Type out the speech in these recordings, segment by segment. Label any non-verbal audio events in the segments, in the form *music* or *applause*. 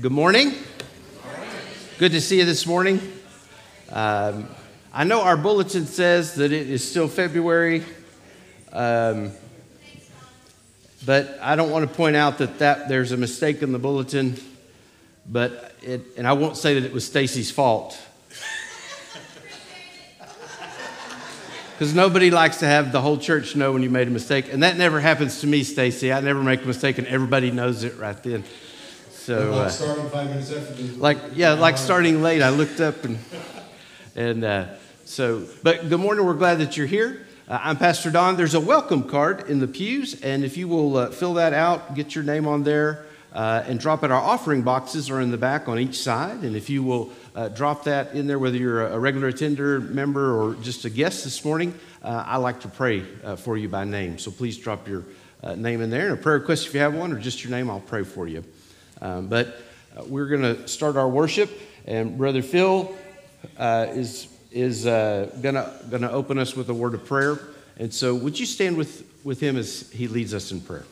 Good morning. Good to see you this morning. Um, I know our bulletin says that it is still February, um, but I don't want to point out that, that there's a mistake in the bulletin. But it, and I won't say that it was Stacy's fault. *laughs* Because nobody likes to have the whole church know when you made a mistake. And that never happens to me, Stacy. I never make a mistake and everybody knows it right then. So, like uh, starting five minutes after the. Like, yeah, like starting late. I looked up and, and uh, so, but good morning. We're glad that you're here. Uh, I'm Pastor Don. There's a welcome card in the pews. And if you will uh, fill that out, get your name on there. Uh, and drop it. Our offering boxes are in the back on each side. And if you will uh, drop that in there, whether you're a regular attender, member, or just a guest this morning, uh, I like to pray uh, for you by name. So please drop your uh, name in there. And a prayer request if you have one, or just your name, I'll pray for you. Um, but uh, we're going to start our worship, and Brother Phil is, is going to gonna open us with a word of prayer. And so, would you stand with, with him as he leads us in prayer?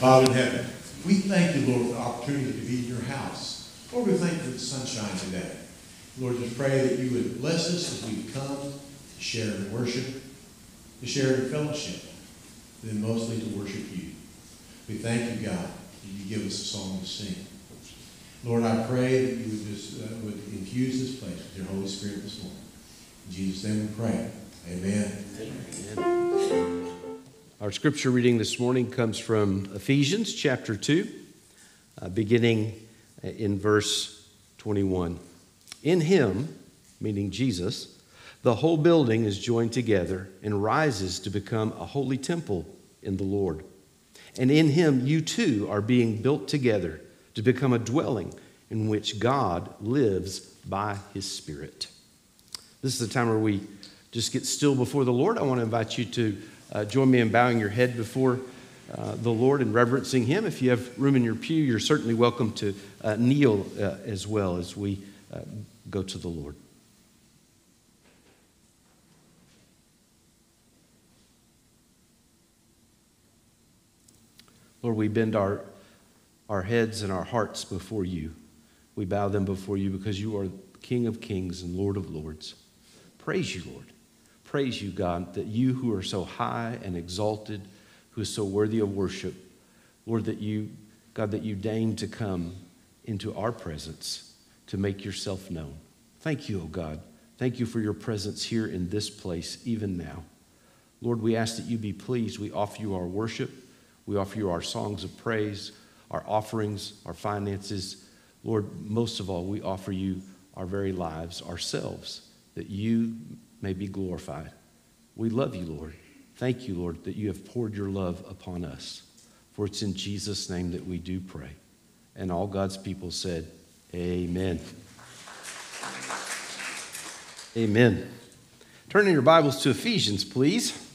Father in heaven, we thank you, Lord, for the opportunity to be in your house. Lord, we thank you for the sunshine today. Lord, just pray that you would bless us as we come to share in worship, to share in fellowship, then mostly to worship you. We thank you, God, that you give us a song to sing. Lord, I pray that you would just uh, would infuse this place with your Holy Spirit this morning. In Jesus' name we pray. Amen. Amen. Our scripture reading this morning comes from Ephesians chapter 2, uh, beginning in verse 21. In him, meaning Jesus, the whole building is joined together and rises to become a holy temple in the Lord. And in him, you too are being built together to become a dwelling in which God lives by his Spirit. This is the time where we just get still before the Lord. I want to invite you to uh, join me in bowing your head before uh, the Lord and reverencing Him. If you have room in your pew, you're certainly welcome to uh, kneel uh, as well as we uh, go to the Lord. Lord, we bend our, our heads and our hearts before you. We bow them before you because you are King of kings and Lord of lords. Praise you, Lord praise you, God, that you who are so high and exalted, who is so worthy of worship, Lord, that you, God, that you deign to come into our presence to make yourself known. Thank you, O oh God. Thank you for your presence here in this place, even now. Lord, we ask that you be pleased. We offer you our worship. We offer you our songs of praise, our offerings, our finances. Lord, most of all, we offer you our very lives, ourselves, that you may be glorified. We love you, Lord. Thank you, Lord, that you have poured your love upon us. For it's in Jesus' name that we do pray. And all God's people said, Amen. Amen. Turn in your Bibles to Ephesians, please.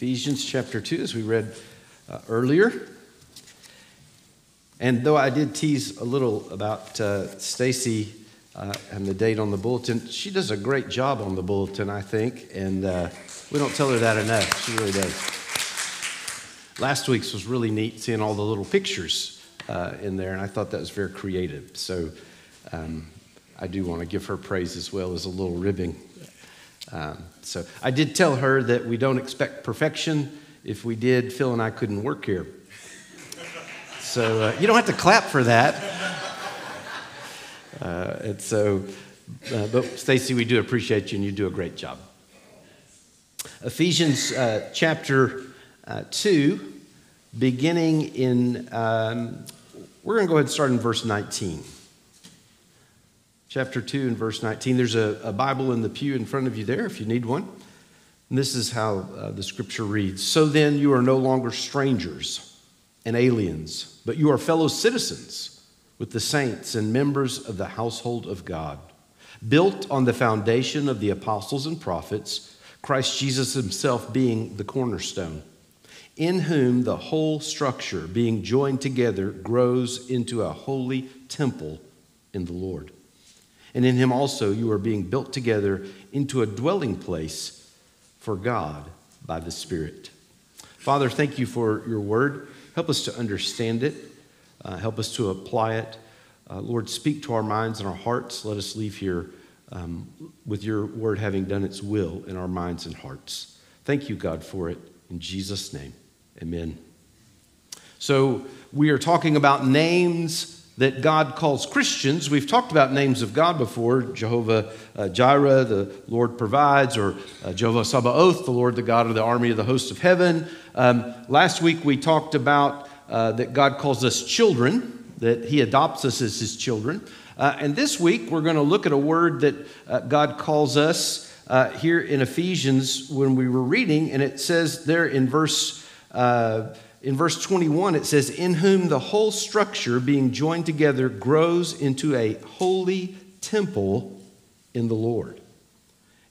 Ephesians chapter 2, as we read uh, earlier. And though I did tease a little about uh, Stacy uh, and the date on the bulletin. She does a great job on the bulletin, I think, and uh, we don't tell her that enough. She really does. Last week's was really neat seeing all the little pictures uh, in there, and I thought that was very creative. So um, I do want to give her praise as well as a little ribbing. Um, so I did tell her that we don't expect perfection. If we did, Phil and I couldn't work here. So uh, you don't have to clap for that. Uh, and so, uh, but Stacy, we do appreciate you and you do a great job. Ephesians uh, chapter uh, 2, beginning in, um, we're going to go ahead and start in verse 19. Chapter 2 and verse 19. There's a, a Bible in the pew in front of you there if you need one. And this is how uh, the scripture reads So then you are no longer strangers and aliens, but you are fellow citizens with the saints and members of the household of God, built on the foundation of the apostles and prophets, Christ Jesus himself being the cornerstone, in whom the whole structure, being joined together, grows into a holy temple in the Lord. And in him also you are being built together into a dwelling place for God by the Spirit. Father, thank you for your word. Help us to understand it, uh, help us to apply it. Uh, Lord, speak to our minds and our hearts. Let us leave here um, with your word having done its will in our minds and hearts. Thank you, God, for it. In Jesus' name, amen. So, we are talking about names that God calls Christians. We've talked about names of God before Jehovah uh, Jireh, the Lord provides, or uh, Jehovah Sabaoth, the Lord, the God of the army of the hosts of heaven. Um, last week we talked about uh, that God calls us children, that He adopts us as His children. Uh, and this week we're going to look at a word that uh, God calls us uh, here in Ephesians when we were reading, and it says there in verse in verse 21, it says, In whom the whole structure, being joined together, grows into a holy temple in the Lord.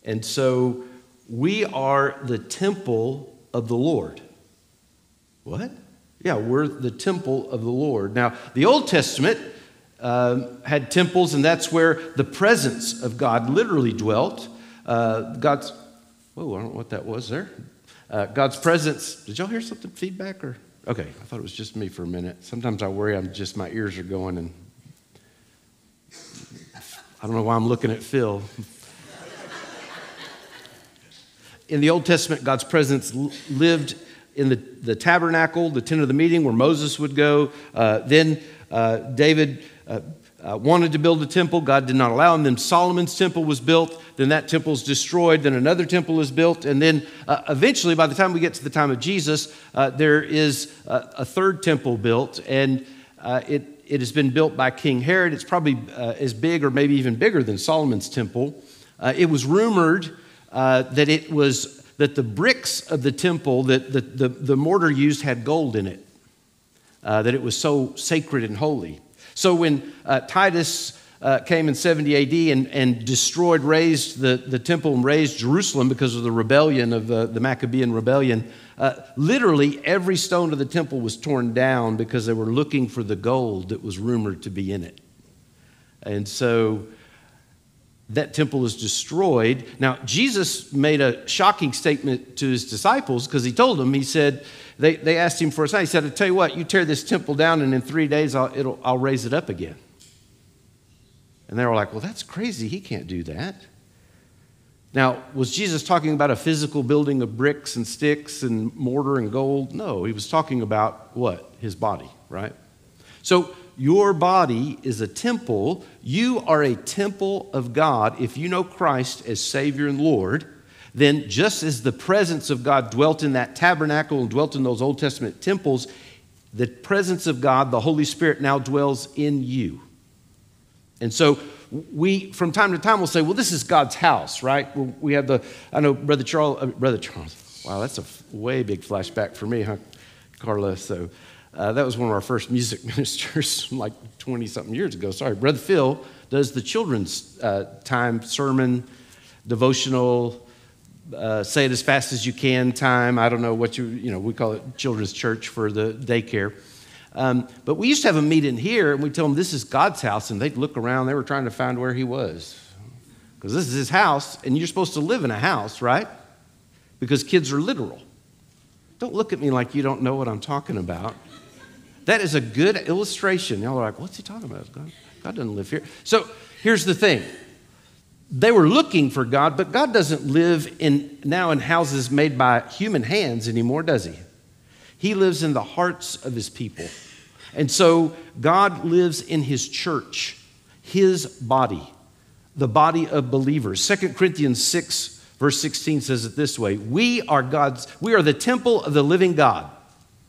And so we are the temple of the Lord. What? Yeah, we're the temple of the Lord. Now, the Old Testament um, had temples, and that's where the presence of God literally dwelt. Uh, God's, whoa, I don't know what that was there. Uh, God's presence. Did y'all hear something feedback or? Okay, I thought it was just me for a minute. Sometimes I worry I'm just my ears are going and I don't know why I'm looking at Phil. *laughs* in the Old Testament, God's presence lived in the, the tabernacle, the tent of the meeting where Moses would go. Uh, then uh, David uh, wanted to build a temple. God did not allow him. Then Solomon's temple was built. Then that temple is destroyed. Then another temple is built. And then uh, eventually, by the time we get to the time of Jesus, uh, there is a, a, third temple built. And uh, it, it has been built by King Herod. It's probably uh, as big or maybe even bigger than Solomon's temple. Uh, it was rumored that it was that the bricks of the temple that the, the, the mortar used had gold in it, that it was so sacred and holy. So when uh, Titus uh, came in 70 AD and, and destroyed, razed the, the temple and razed Jerusalem because of the rebellion of the, the Maccabean rebellion, uh, literally every stone of the temple was torn down because they were looking for the gold that was rumored to be in it. And so that temple is destroyed. Now, Jesus made a shocking statement to his disciples because he told them, he said, they, they asked him for a sign. He said, I tell you what, you tear this temple down, and in three days I'll, I'll raise it up again. And they were like, Well, that's crazy. He can't do that. Now, was Jesus talking about a physical building of bricks and sticks and mortar and gold? No, he was talking about what? His body, right? So, your body is a temple. You are a temple of God if you know Christ as Savior and Lord then just as the presence of God dwelt in that tabernacle and dwelt in those Old Testament temples, the presence of God, the Holy Spirit, now dwells in you. And so we, from time to time, will say, well, this is God's house, right? We have the, I know Brother Charles, uh, Brother Charles, wow, that's a way big flashback for me, huh, Carla? So uh, that was one of our first music *laughs* ministers like 20 something years ago. Sorry. Brother Phil does the children's uh, time sermon, devotional, uh, say it as fast as you can time. I don't know what you, you know, we call it children's church for the daycare. Um, but we used to have a meeting here, and we tell them this is God's house, and they'd look around. They were trying to find where he was. Because this is his house, and you're supposed to live in a house, right? Because kids are literal. Don't look at me like you don't know what I'm talking about. That is a good illustration. Y'all are like, what's he talking about? God, God doesn't live here. So here's the thing they were looking for God, but God doesn't live in now in houses made by human hands anymore, does he? He lives in the hearts of his people. And so God lives in his church, his body, the body of believers. 2 Corinthians 6 verse 16 says it this way, we are God's we are the temple of the living God.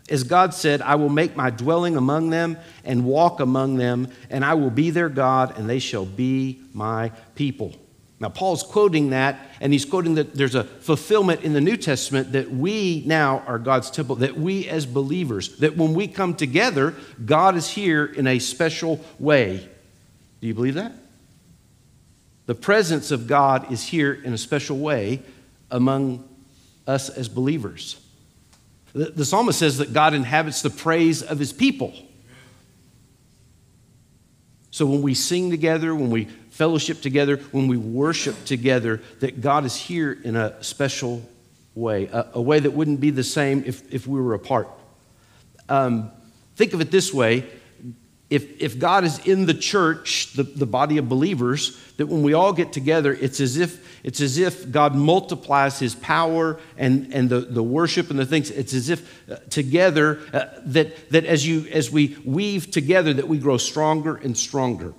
As God said, I will make my dwelling among them and walk among them, and I will be their God, and they shall be my people. Now, Paul's quoting that, and he's quoting that there's a fulfillment in the New Testament that we now are God's temple, that we as believers, that when we come together, God is here in a special way. Do you believe that? The presence of God is here in a special way among us as believers. The, the psalmist says that God inhabits the praise of his people. So when we sing together, when we fellowship together, when we worship together, that God is here in a special way, a, a way that wouldn't be the same if, if we were apart. Um, think of it this way if, if God is in the church, the, the body of believers, that when we all get together, it's as if, it's as if God multiplies his power and, and the, the worship and the things. It's as if uh, together, uh, that, that as, you, as we weave together, that we grow stronger and stronger.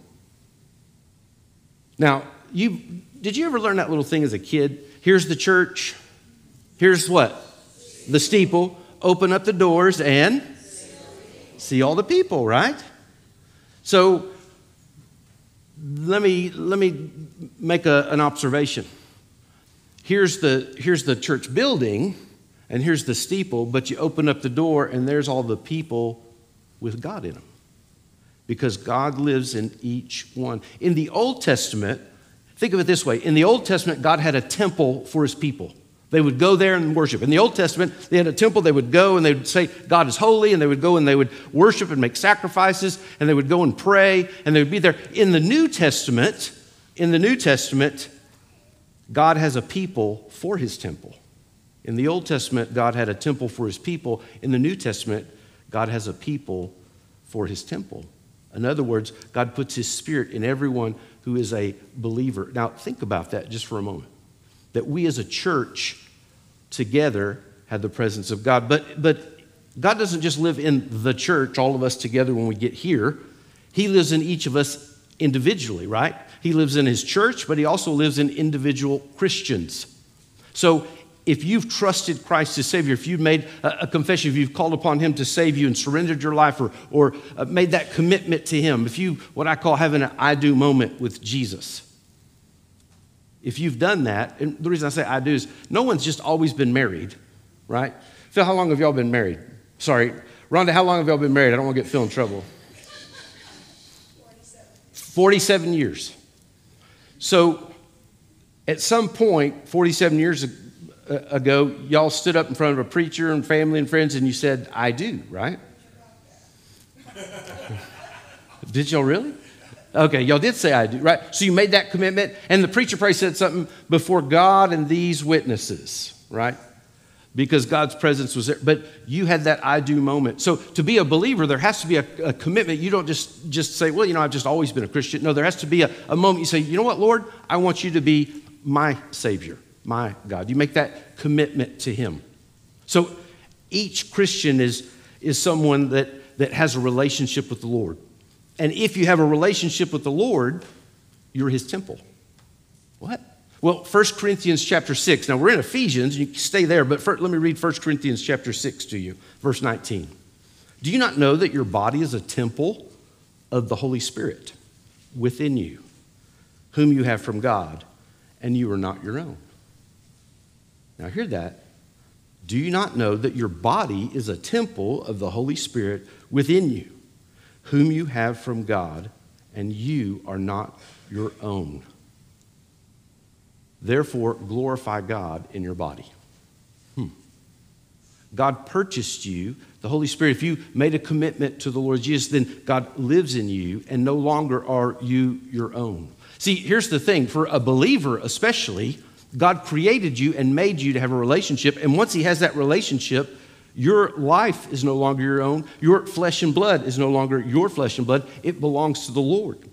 Now, you, did you ever learn that little thing as a kid? Here's the church. Here's what? The steeple. Open up the doors and see all the people, right? So let me, let me make a, an observation. Here's the, here's the church building, and here's the steeple, but you open up the door, and there's all the people with God in them. Because God lives in each one. In the Old Testament, think of it this way in the Old Testament, God had a temple for his people. They would go there and worship. In the Old Testament, they had a temple. They would go and they would say, God is holy, and they would go and they would worship and make sacrifices, and they would go and pray, and they would be there. In the New Testament, in the New Testament, God has a people for his temple. In the Old Testament, God had a temple for his people. In the New Testament, God has a people for his temple. In other words, God puts his spirit in everyone who is a believer. Now, think about that just for a moment that we as a church together have the presence of God. But, but God doesn't just live in the church, all of us together when we get here. He lives in each of us individually, right? He lives in his church, but he also lives in individual Christians. So if you've trusted Christ as Savior, if you've made a, confession, if you've called upon Him to save you and surrendered your life or, or uh, made that commitment to Him, if you, what I call having an I do moment with Jesus, if you've done that, and the reason I say I do is no one's just always been married, right? Phil, how long have y'all been married? Sorry. Rhonda, how long have y'all been married? I don't want to get Phil in trouble. 47. 47 years. So at some point, 47 years ago, Uh, y'all stood up in front of a preacher and family and friends and you said, I do, right? *laughs* Did y'all really? Okay, y'all did say I do, right? So you made that commitment, and the preacher probably said something before God and these witnesses, right? Because God's presence was there. But you had that I do moment. So to be a believer, there has to be a, a commitment. You don't just, just say, well, you know, I've just always been a Christian. No, there has to be a, a moment you say, you know what, Lord, I want you to be my Savior, my God. You make that commitment to Him. So each Christian is, is someone that, that has a relationship with the Lord. And if you have a relationship with the Lord, you're his temple. What? Well, 1 Corinthians chapter 6. Now we're in Ephesians, you can stay there, but let me read 1 Corinthians chapter 6 to you, verse 19. Do you not know that your body is a temple of the Holy Spirit within you, whom you have from God, and you are not your own? Now hear that. Do you not know that your body is a temple of the Holy Spirit within you? whom you have from God, and you are not your own. Therefore, glorify God in your body. Hmm. God purchased you, the Holy Spirit. If you made a commitment to the Lord Jesus, then God lives in you, and no longer are you your own. See, here's the thing for a believer, especially, God created you and made you to have a relationship. And once He has that relationship, your life is no longer your own. Your flesh and blood is no longer your flesh and blood. It belongs to the Lord.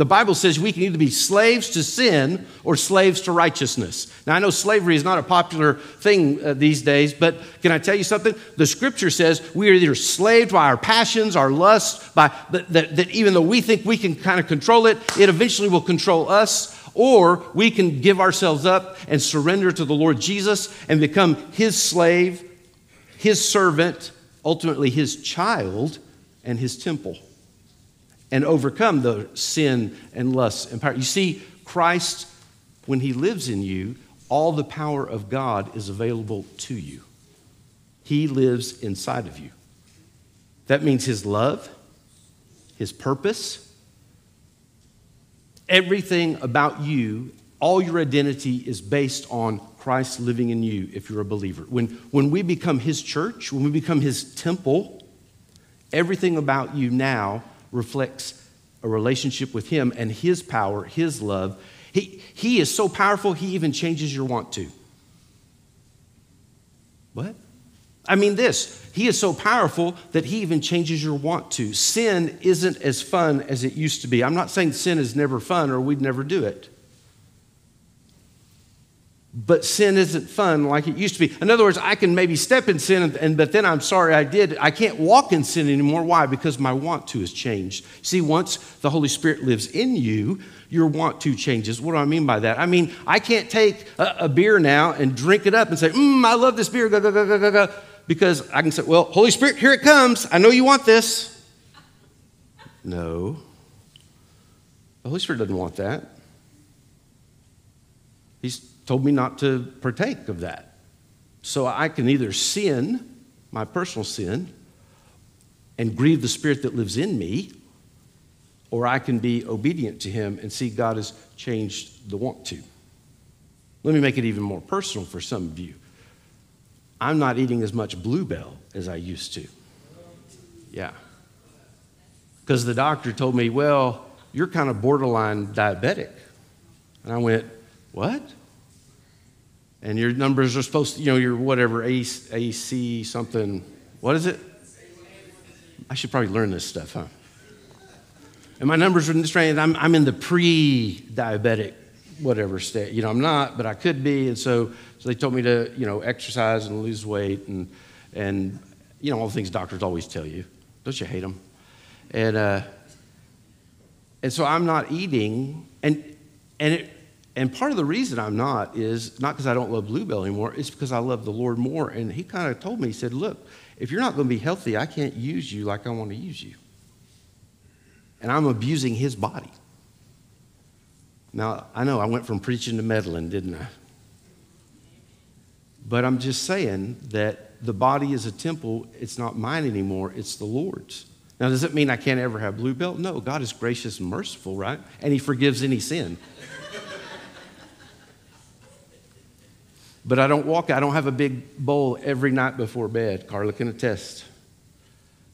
The Bible says we can either be slaves to sin or slaves to righteousness. Now, I know slavery is not a popular thing uh, these days, but can I tell you something? The scripture says we are either slaved by our passions, our lusts, by, that, that, that even though we think we can kind of control it, it eventually will control us, or we can give ourselves up and surrender to the Lord Jesus and become his slave his servant, ultimately his child, and his temple, and overcome the sin and lust and power. You see, Christ, when he lives in you, all the power of God is available to you. He lives inside of you. That means his love, his purpose, everything about you, all your identity is based on Christ living in you if you're a believer. When, when we become His church, when we become His temple, everything about you now reflects a relationship with Him and His power, His love. He, he is so powerful, He even changes your want to. What? I mean, this, he is so powerful that he even changes your want to. Sin isn't as fun as it used to be. I'm not saying sin is never fun or we'd never do it. But sin isn't fun like it used to be. In other words, I can maybe step in sin, and, and, but then I'm sorry I did. I can't walk in sin anymore. Why? Because my want to has changed. See, once the Holy Spirit lives in you, your want to changes. What do I mean by that? I mean, I can't take a, a beer now and drink it up and say, mmm, I love this beer, go, go, go, go, go, go because I can say, well, Holy Spirit, here it comes. I know you want this. No. The Holy Spirit doesn't want that. He's told me not to partake of that. So I can either sin, my personal sin, and grieve the Spirit that lives in me, or I can be obedient to Him and see God has changed the want to. Let me make it even more personal for some of you. I'm not eating as much Blue Bell as I used to. Yeah. Because the doctor told me, well, you're kind of borderline diabetic. And I went, what? And your numbers are supposed to, you know, your whatever, AC something. What is it? I should probably learn this stuff, huh? And my numbers are in this range. I'm, I'm in the pre diabetic whatever state. You know, I'm not, but I could be. And so, so they told me to, you know, exercise and lose weight and, and you know, all the things doctors always tell you. Don't you hate them? And, uh, and so I'm not eating. And, and, it, and part of the reason I'm not is not because I don't love Blue Bell anymore, it's because I love the Lord more. And he kind of told me, he said, look, if you're not going to be healthy, I can't use you like I want to use you. And I'm abusing his body. Now, I know I went from preaching to meddling, didn't I? But I'm just saying that the body is a temple. It's not mine anymore, it's the Lord's. Now, does it mean I can't ever have Blue Bell? No, God is gracious and merciful, right? And He forgives any sin. but I don't walk, I don't have a big bowl every night before bed. Carla can attest.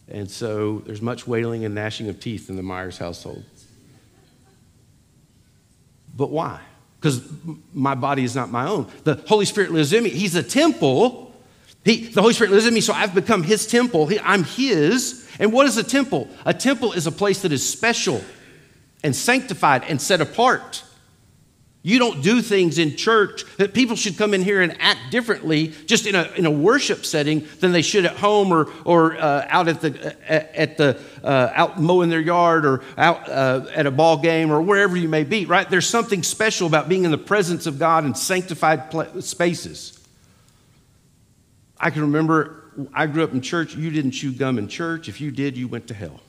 And so there's much wailing and gnashing of teeth in the Myers household. But why? Because my body is not my own. The Holy Spirit lives in me. He's a temple. He, the Holy Spirit lives in me, so I've become His temple. He, I'm His. And what is a temple? A temple is a place that is special and sanctified and set apart. You don't do things in church that people should come in here and act differently just in a, in a worship setting than they should at home or, or uh, out at the, uh, at the uh, out mowing their yard or out uh, at a ball game or wherever you may be, right? There's something special about being in the presence of God in sanctified spaces. I can remember I grew up in church. You didn't chew gum in church. If you did, you went to hell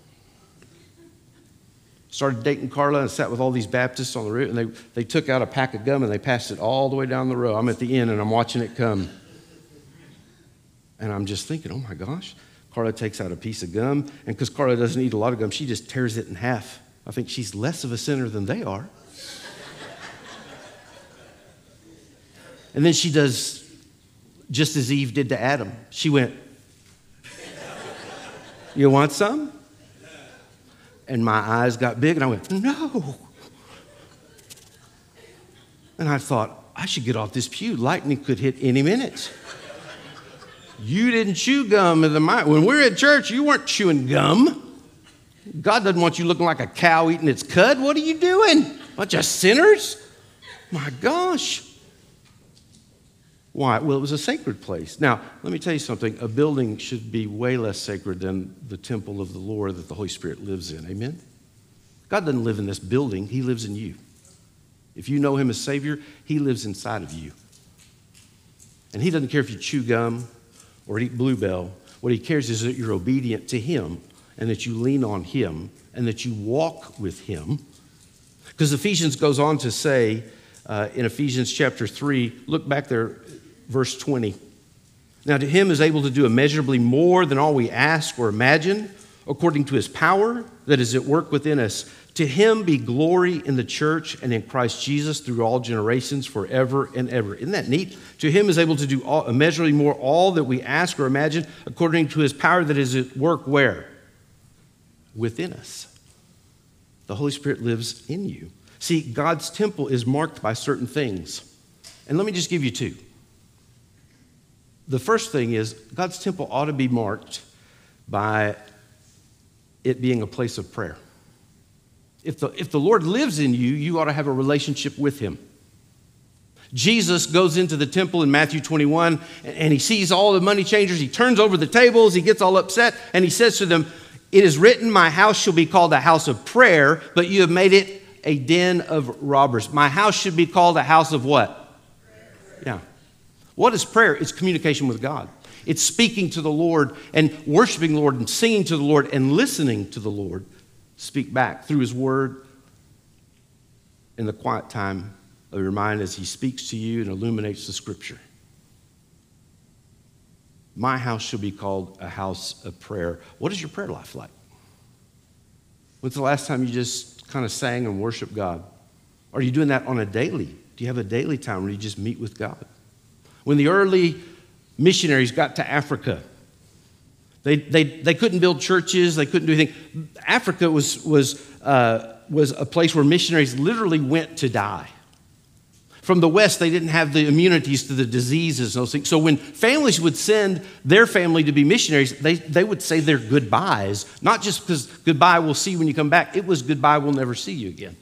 started dating Carla and sat with all these Baptists on the route, and they, they took out a pack of gum and they passed it all the way down the row. I'm at the end and I'm watching it come. And I'm just thinking, oh my gosh. Carla takes out a piece of gum, and because Carla doesn't eat a lot of gum, she just tears it in half. I think she's less of a sinner than they are. and then she does just as Eve did to Adam. She went, You want some? And my eyes got big, and I went, No. And I thought, I should get off this pew. Lightning could hit any minute. you didn't chew gum in the mind. When we're at church, you weren't chewing gum. God doesn't want you looking like a cow eating its cud. What are you doing? Bunch of sinners? My gosh. Why? Well, it was a sacred place. Now, let me tell you something. A building should be way less sacred than the temple of the Lord that the Holy Spirit lives in. Amen? God doesn't live in this building, He lives in you. If you know Him as Savior, He lives inside of you. And He doesn't care if you chew gum or eat Blue Bell. What He cares is that you're obedient to Him and that you lean on Him and that you walk with Him. Because Ephesians goes on to say, uh, in Ephesians chapter 3, look back there verse 20. Now, to him is able to do immeasurably more than all we ask or imagine, according to his power that is at work within us. To him be glory in the church and in Christ Jesus through all generations, forever and ever. Isn't that neat? To him is able to do all, immeasurably more all that we ask or imagine, according to his power that is at work where? Within us. The Holy Spirit lives in you. See, God's temple is marked by certain things. And let me just give you two. The first thing is God's temple ought to be marked by it being a place of prayer. If the, if the Lord lives in you, you ought to have a relationship with Him. Jesus goes into the temple in Matthew 21 and he sees all the money changers. He turns over the tables, he gets all upset, and he says to them, It is written, My house shall be called a house of prayer, but you have made it a den of robbers. My house should be called a house of what? Yeah. What is prayer? It's communication with God. It's speaking to the Lord and worshiping the Lord and singing to the Lord and listening to the Lord speak back through His Word in the quiet time of your mind as He speaks to you and illuminates the Scripture. My house shall be called a house of prayer. What is your prayer life like? When's the last time you just kind of sang and worshiped God? Are you doing that on a daily? Do you have a daily time where you just meet with God? When the early missionaries got to Africa, they, they, they couldn't build churches, they couldn't do anything. Africa was, was, uh, was a place where missionaries literally went to die. From the West, they didn't have the immunities to the diseases and those things. So when families would send their family to be missionaries, they, they would say their goodbyes, not just because goodbye, we'll see you when you come back. It was goodbye, we'll never see you again.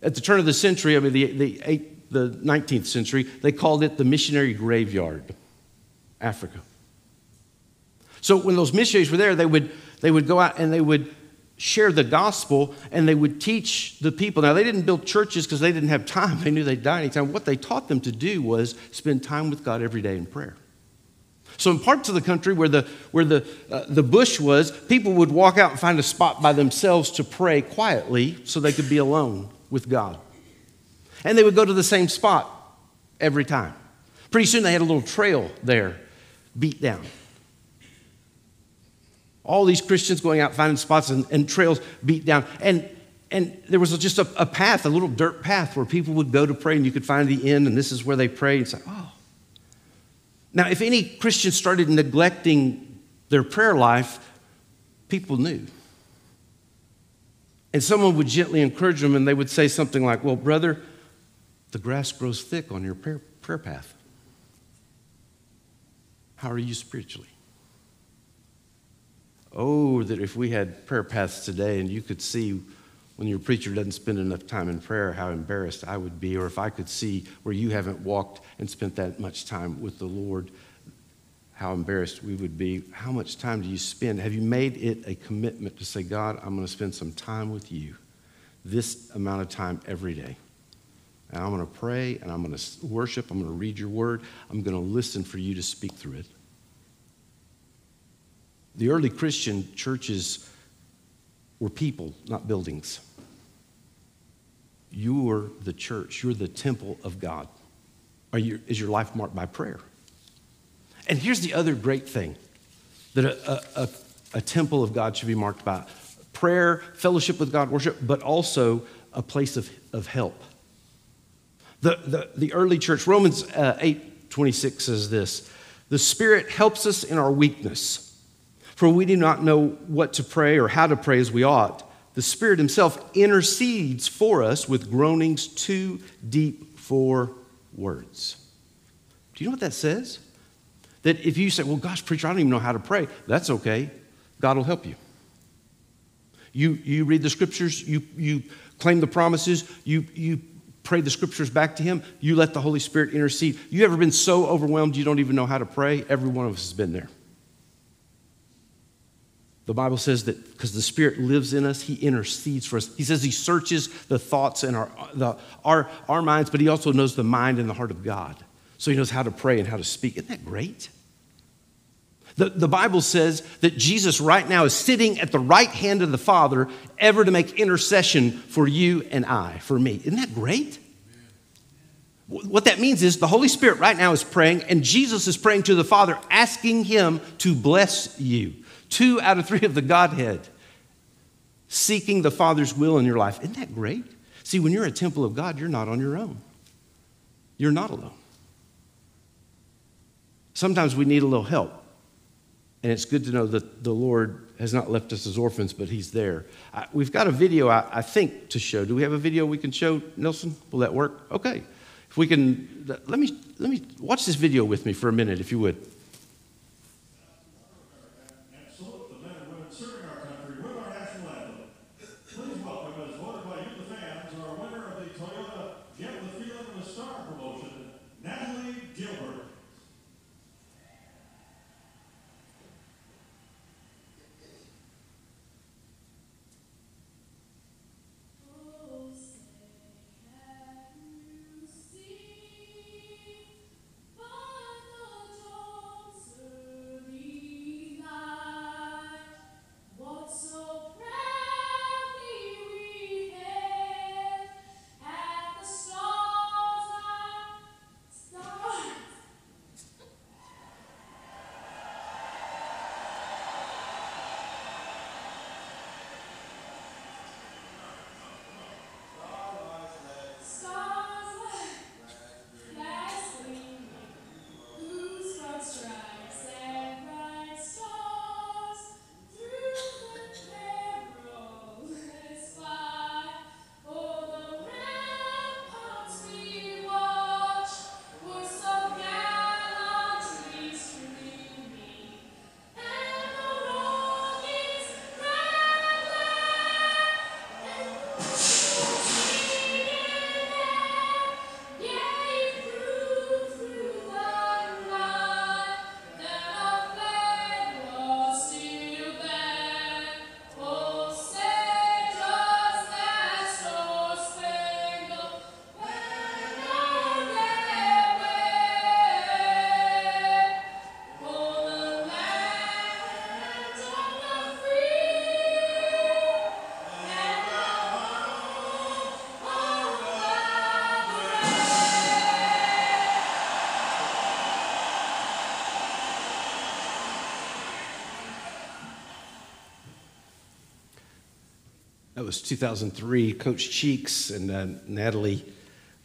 At the turn of the century, I mean, the, the, eight, the 19th century, they called it the missionary graveyard, Africa. So when those missionaries were there, they would, they would go out and they would share the gospel and they would teach the people. Now, they didn't build churches because they didn't have time. *laughs* They knew they'd die anytime. What they taught them to do was spend time with God every day in prayer. So, in parts of the country where the, where the, uh, the bush was, people would walk out and find a spot by themselves to pray quietly so they could be alone with God. And they would go to the same spot every time. Pretty soon they had a little trail there beat down all these Christians going out finding spots and, and trails beat down. And, and there was just a, a, path, a little dirt path where people would go to pray and you could find the inn and this is where they pray. And say, oh. Now, if any Christian started neglecting their prayer life, people knew. And someone would gently encourage them and they would say something like, Well, brother, the grass grows thick on your prayer, prayer path. How are you spiritually? Oh, that if we had prayer paths today and you could see when your preacher doesn't spend enough time in prayer, how embarrassed I would be, or if I could see where you haven't walked and spent that much time with the Lord, how embarrassed we would be. How much time do you spend? Have you made it a commitment to say, God, I'm going to spend some time with you, this amount of time every day? And I'm going to pray and I'm going to worship, I'm going to read your word, I'm going to listen for you to speak through it. The early Christian churches were people, not buildings. You're the church, you're the temple of God. You, is your life marked by prayer? And here's the other great thing that a, a, a temple of God should be marked by prayer, fellowship with God, worship, but also a place of, of help. The, the, the early church, Romans uh, 8 26 says this The Spirit helps us in our weakness. For we do not know what to pray or how to pray as we ought. The Spirit Himself intercedes for us with groanings too deep for words. Do you know what that says? That if you say, well, gosh, preacher, I don't even know how to pray, that's okay. God will help you. You, you read the scriptures, you, you claim the promises, you, you pray the scriptures back to Him, you let the Holy Spirit intercede. You ever been so overwhelmed you don't even know how to pray? Every one of us has been there. The Bible says that because the Spirit lives in us, He intercedes for us. He says He searches the thoughts and our, the, our, our minds, but He also knows the mind and the heart of God. So He knows how to pray and how to speak. Isn't that great? The, the Bible says that Jesus right now is sitting at the right hand of the Father, ever to make intercession for you and I, for me. Isn't that great? What that means is the Holy Spirit right now is praying, and Jesus is praying to the Father, asking Him to bless you Two out of three of the Godhead seeking the Father's will in your life. Isn't that great? See, when you're a temple of God, you're not on your own. You're not alone. Sometimes we need a little help. And it's good to know that the Lord has not left us as orphans, but He's there. I, we've got a video, I, I, think, to show. Do we have a video we can show, Nelson? Will that work? Okay. If we can, let me, let me watch this video with me for a minute, if you would. Was 2003. Coach Cheeks and uh, Natalie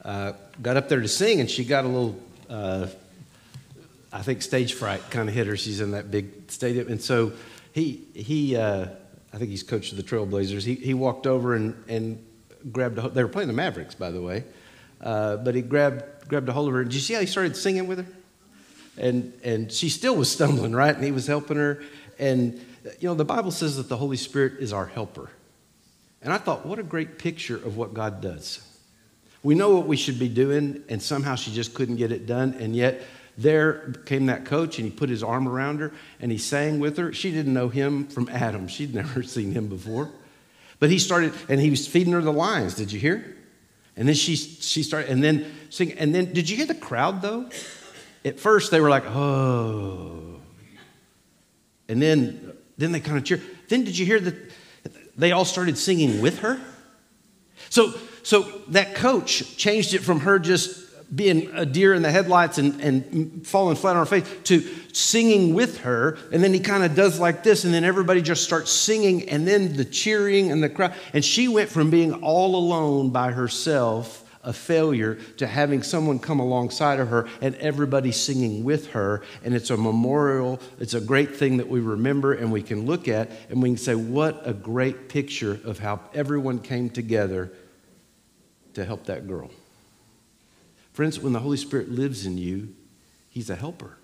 uh, got up there to sing, and she got a little, uh, I think, stage fright kind of hit her. She's in that big stadium. And so he, he uh, I think he's coach of the Trailblazers. He, he walked over and, and grabbed a, they were playing the Mavericks, by the way. Uh, but he grabbed, grabbed a hold of her. Did you see how he started singing with her? And, and she still was stumbling, right? And he was helping her. And, you know, the Bible says that the Holy Spirit is our helper. And I thought, what a great picture of what God does. We know what we should be doing, and somehow she just couldn't get it done. And yet, there came that coach, and he put his arm around her and he sang with her. She didn't know him from Adam, she'd never *laughs* seen him before. But he started, and he was feeding her the lions. Did you hear? And then she, she started, and then sing. And then, did you hear the crowd though? At first, they were like, oh. And then, then they kind of cheer. Then, did you hear that they all started singing with her. So, so that coach changed it from her just being a deer in the headlights and, and falling flat on her face to singing with her. And then he kind of does like this, and then everybody just starts singing, and then the cheering and the crowd. And she went from being all alone by herself a failure to having someone come alongside of her and everybody singing with her. And it's a memorial, it's a great thing that we remember and we can look at and we can say, what a great picture of how everyone came together to help that girl. Friends, when the Holy Spirit lives in you, He's a helper.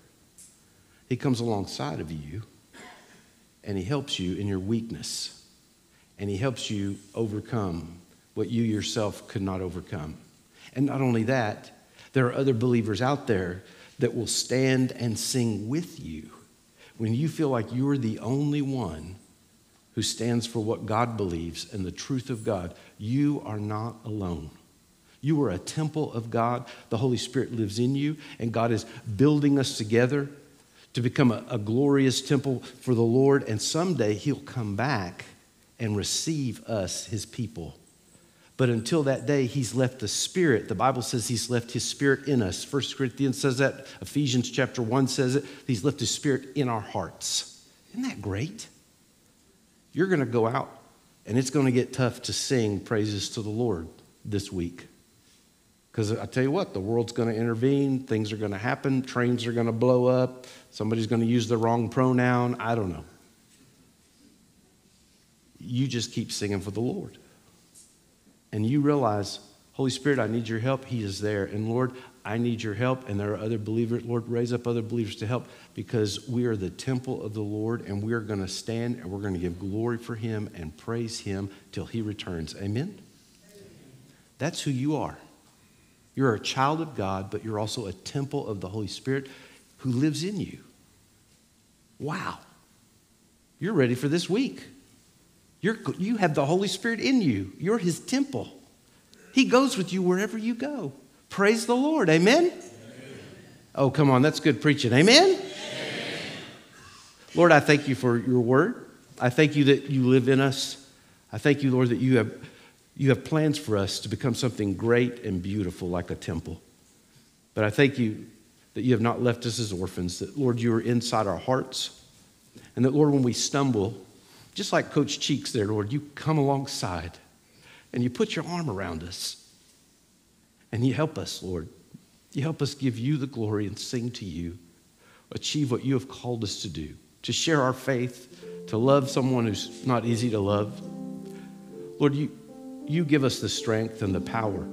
He comes alongside of you and He helps you in your weakness and He helps you overcome what you yourself could not overcome. And not only that, there are other believers out there that will stand and sing with you when you feel like you're the only one who stands for what God believes and the truth of God. You are not alone. You are a temple of God. The Holy Spirit lives in you, and God is building us together to become a, a glorious temple for the Lord. And someday He'll come back and receive us, His people. But until that day, he's left the Spirit. The Bible says he's left his Spirit in us. First Corinthians says that. Ephesians chapter 1 says it. He's left his Spirit in our hearts. Isn't that great? You're going to go out, and it's going to get tough to sing praises to the Lord this week. Because I tell you what, the world's going to intervene, things are going to happen, trains are going to blow up, somebody's going to use the wrong pronoun. I don't know. You just keep singing for the Lord and you realize, Holy Spirit, I need your help. He is there. And Lord, I need your help. And there are other believers. Lord, raise up other believers to help because we are the temple of the Lord and we are going to stand and we're going to give glory for him and praise him till he returns. Amen? That's who you are. You're a child of God, but you're also a temple of the Holy Spirit who lives in you. Wow. You're ready for this week. You're, you have the Holy Spirit in you. You're his temple. He goes with you wherever you go. Praise the Lord. Amen? Amen. Oh, come on. That's good preaching. Amen? Amen? Lord, I thank you for your word. I thank you that you live in us. I thank you, Lord, that you have, you have plans for us to become something great and beautiful like a temple. But I thank you that you have not left us as orphans, that, Lord, you are inside our hearts. And that, Lord, when we stumble, just like Coach Cheeks there, Lord, you come alongside and you put your arm around us and you help us, Lord. You help us give you the glory and sing to you, achieve what you have called us to do, to share our faith, to love someone who's not easy to love. Lord, you, you give us the strength and the power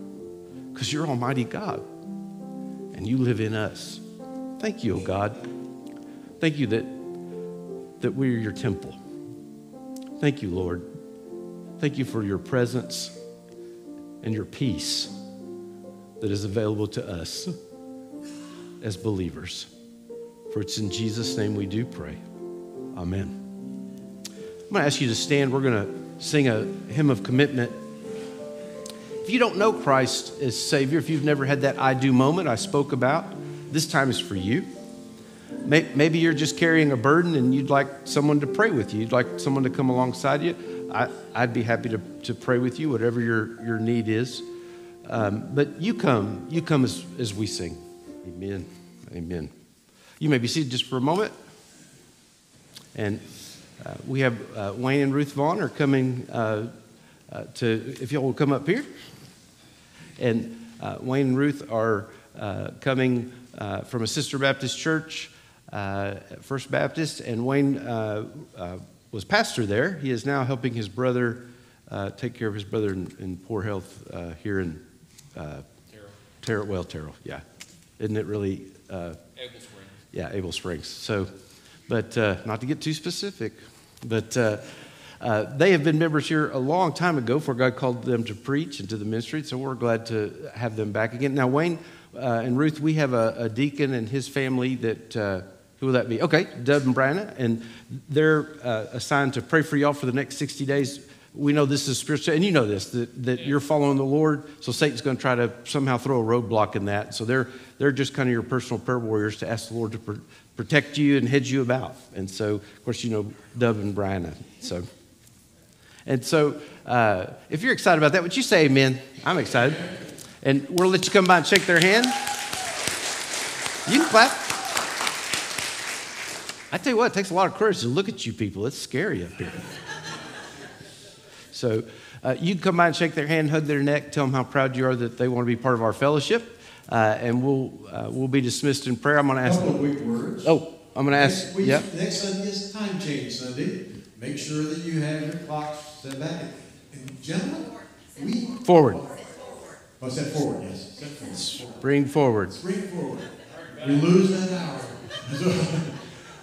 because you're Almighty God and you live in us. Thank you, O oh God. Thank you that, that we're your temple. Thank you, Lord. Thank you for your presence and your peace that is available to us as believers. For it's in Jesus' name we do pray. Amen. I'm going to ask you to stand. We're going to sing a hymn of commitment. If you don't know Christ as Savior, if you've never had that I do moment I spoke about, this time is for you. Maybe you're just carrying a burden and you'd like someone to pray with you. You'd like someone to come alongside you. I, would be happy to, to pray with you, whatever your, your need is. Um, but you come, you come as, as we sing. Amen. Amen. You may be seated just for a moment. And uh, we have uh, Wayne and Ruth Vaughn are coming uh, uh to, if y'all will come up here. And uh, Wayne and Ruth are uh, coming from a Sister Baptist church, First Baptist, and Wayne was pastor there. He is now helping his brother take care of his brother in, in poor health here in uh, Terrell. Well, Terrell, yeah. Isn't it really? Uh, Able Springs. Yeah, Abel Springs. So, but uh, not to get too specific, but uh, uh, they have been members here a long time ago before God called them to preach and to the ministry. So we're glad to have them back again. Now, Wayne uh, and Ruth, we have a, a, deacon and his family that. Uh, who will that be? Okay, Dub and Brianna, and they're uh, assigned to pray for y'all for the next 60 days we know this is spiritual, and you know this, that, that yeah. you're following the Lord, so Satan's going to try to somehow throw a roadblock in that. So they're, they're just kind of your personal prayer warriors to ask the Lord to pr- protect you and hedge you about. And so, of course, you know Dub and Brianna. So, and so, uh, if you're excited about that, would you say amen? I'm excited. And we'll let you come by and shake their hand. You can clap. I tell you what, it takes a lot of courage to look at you people. It's scary up here. So uh, you can come by and shake their hand, hug their neck, tell them how proud you are that they want to be part of our fellowship. Uh, and we'll, uh, we'll be dismissed in prayer. I'm going to ask. Couple quick words. Oh, I'm going to ask. Next, week, yep. next Sunday is time change Sunday. Make sure that you have your clocks set back. And gentlemen, we forward. Oh, set forward, yes. Set forward. Spring forward. Spring forward. We lose that hour. *laughs*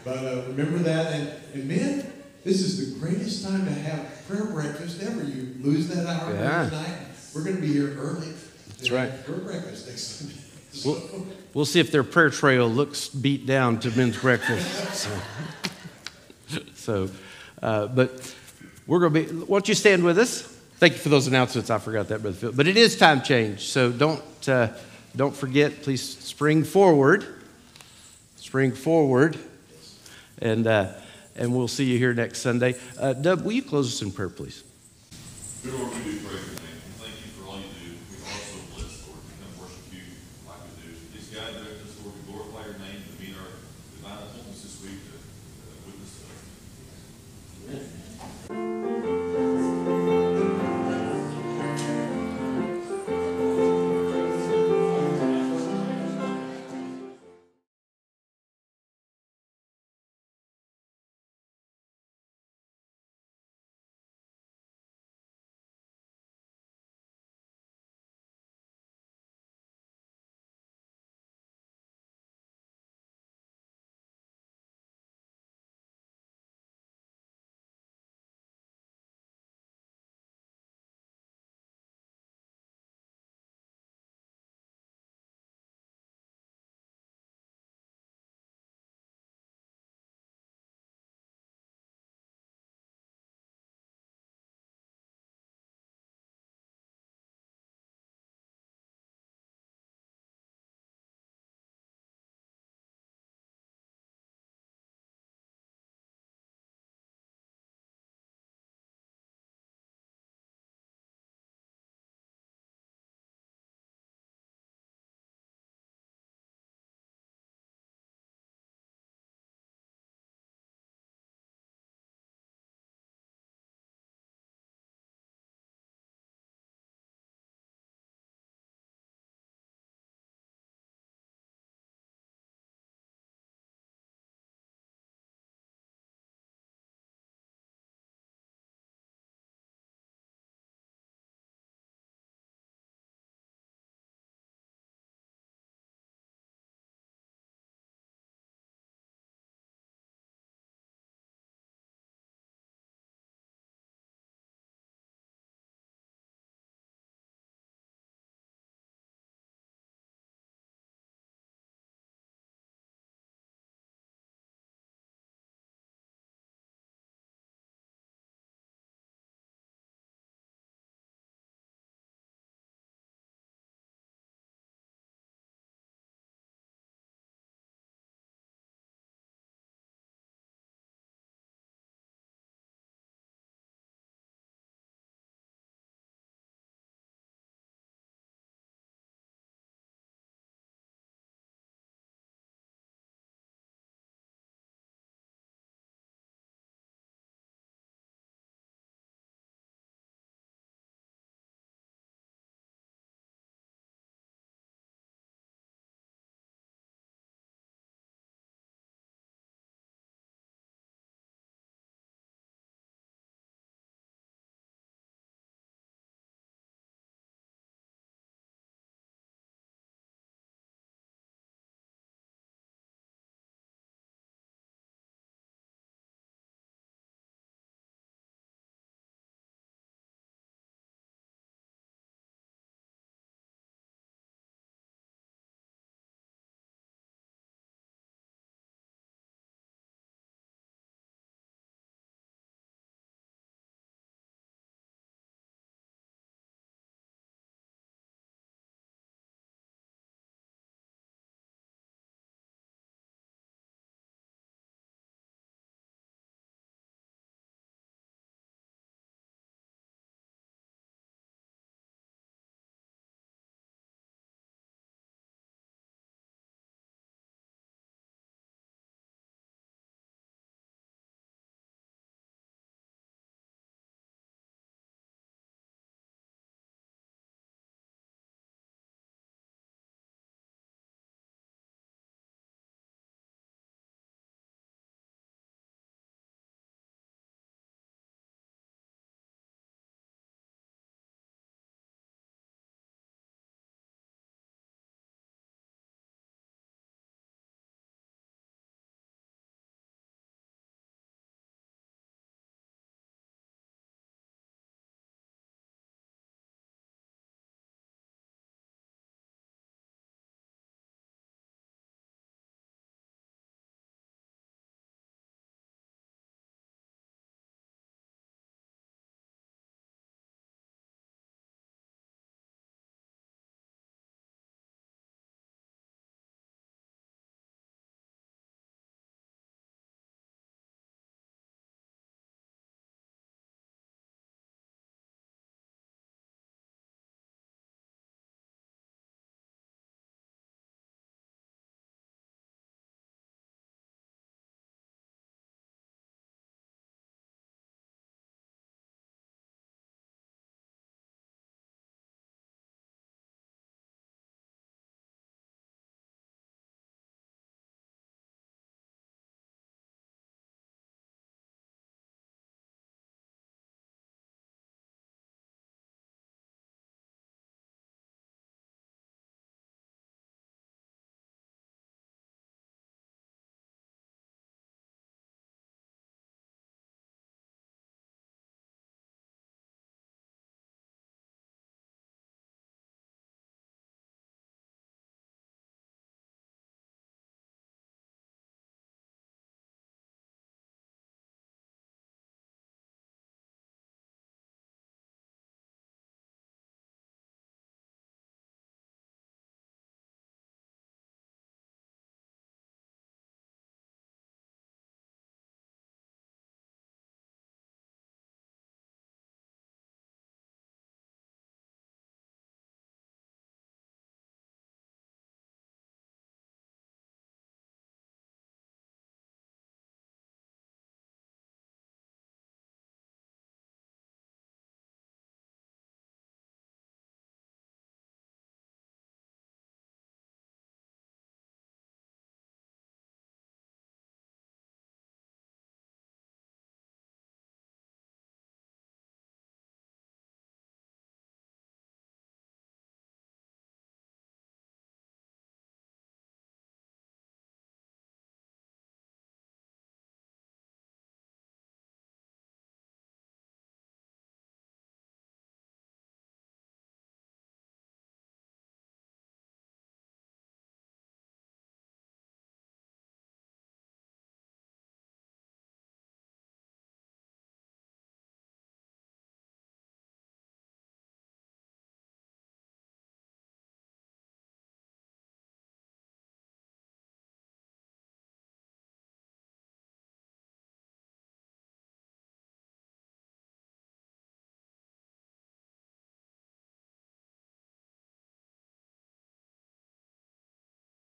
but uh, remember that, and, and men, this is the greatest time to have prayer breakfast ever. You lose that hour yeah. tonight. We're going to be here early. That's right. Prayer breakfast next Sunday. *laughs* So. We'll, we'll, see if their prayer trail looks beat down to men's breakfast. So, *laughs* so uh, but we're going to be, why don't you stand with us? Thank you for those announcements. I forgot that, Brother Phil. But it is time change. So don't, uh, don't forget, please spring forward. Spring forward. And, uh, and we'll see you here next Sunday. Uh, Dub, will you close us in prayer, please?